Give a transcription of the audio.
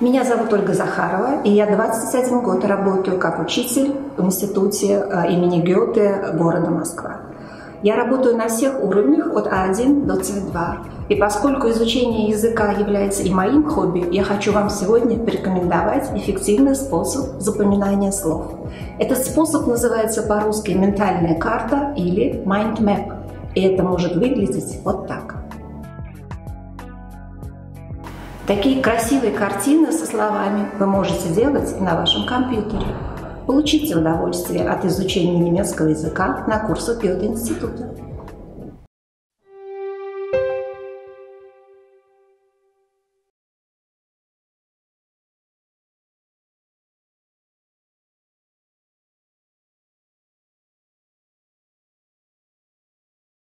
Меня зовут Ольга Захарова, и я 21 год работаю как учитель в институте э, имени Гёте города Москва. Я работаю на всех уровнях от А1 до С2. И поскольку изучение языка является и моим хобби, я хочу вам сегодня порекомендовать эффективный способ запоминания слов. Этот способ называется по-русски «ментальная карта» или «mind map». И это может выглядеть вот так. Такие красивые картины со словами вы можете делать на вашем компьютере. Получите удовольствие от изучения немецкого языка на курсах Гёте-института.